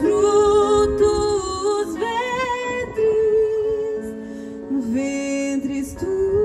frutos ventres, ventres tu.